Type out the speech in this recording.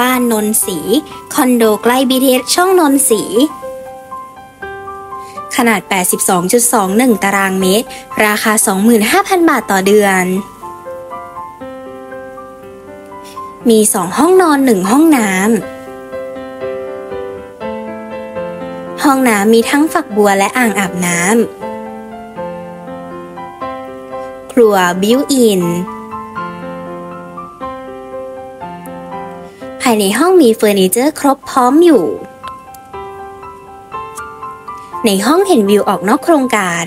บ้านนนสีคอนโดใกล้บีเทสช่องนนสีขนาด 82.21 ตารางเมตร ราคา 25,000 บาทต่อเดือน มี 2 ห้องนอน 1 ห้องน้ำ ห้องน้ำมีทั้งฝักบัวและอ่างอาบน้ำ ครัวbuilt-in ภายในห้องมีเฟอร์นิเจอร์ครบพร้อมอยู่ ในห้องเห็นวิวออกนอกโครงการ